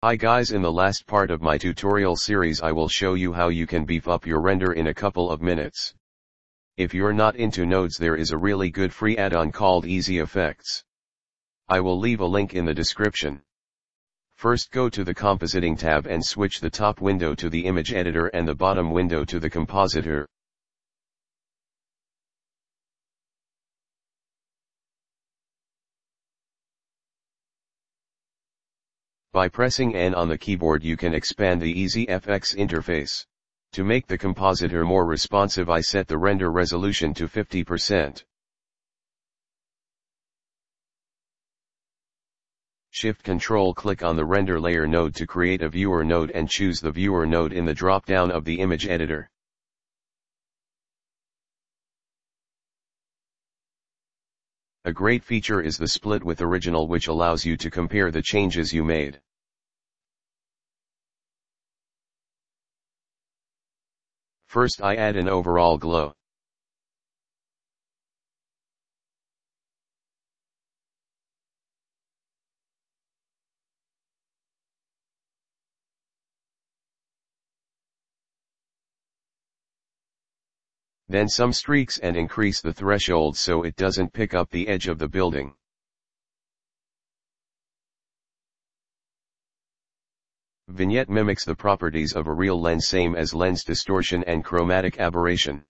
Hi guys in the last part of my tutorial series I will show you how you can beef up your render in a couple of minutes. If you're not into nodes there is a really good free add-on called EasyFX. I will leave a link in the description. First go to the compositing tab and switch the top window to the image editor and the bottom window to the compositor. By pressing N on the keyboard you can expand the Easy FX interface. To make the compositor more responsive I set the render resolution to 50%. Shift Control click on the render layer node to create a viewer node and choose the viewer node in the drop-down of the image editor. A great feature is the split with original which allows you to compare the changes you made. First I add an overall glow. Then some streaks and increase the threshold so it doesn't pick up the edge of the building. Vignette mimics the properties of a real lens same as lens distortion and chromatic aberration.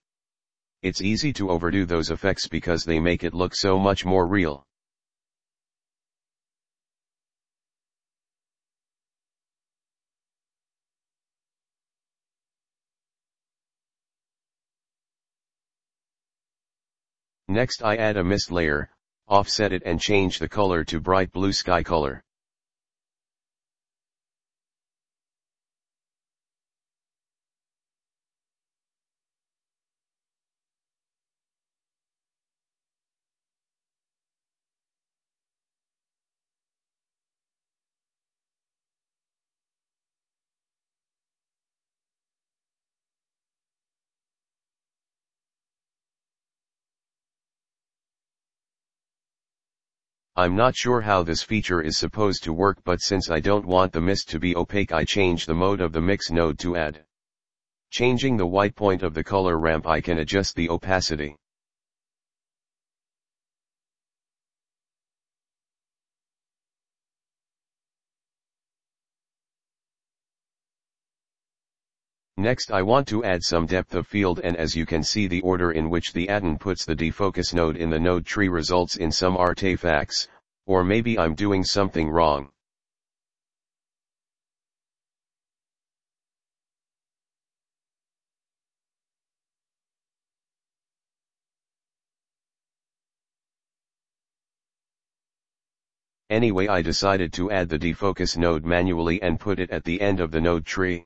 It's easy to overdo those effects because they make it look so much more real. Next I add a mist layer, offset it and change the color to bright blue sky color. I'm not sure how this feature is supposed to work but since I don't want the mist to be opaque I change the mode of the mix node to add. Changing the white point of the color ramp I can adjust the opacity. Next I want to add some depth of field and as you can see the order in which the add-on puts the defocus node in the node tree results in some artifacts, or maybe I'm doing something wrong. Anyway I decided to add the defocus node manually and put it at the end of the node tree.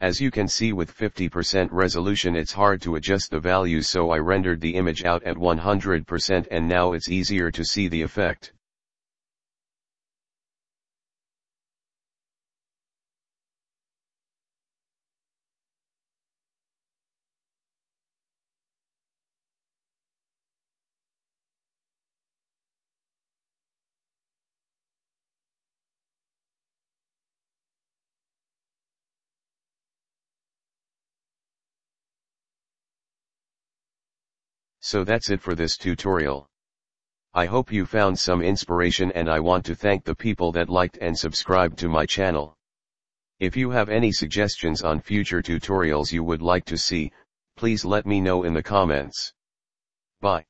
As you can see with 50% resolution it's hard to adjust the values so I rendered the image out at 100% and now it's easier to see the effect. So that's it for this tutorial. I hope you found some inspiration and I want to thank the people that liked and subscribed to my channel. If you have any suggestions on future tutorials you would like to see, please let me know in the comments. Bye.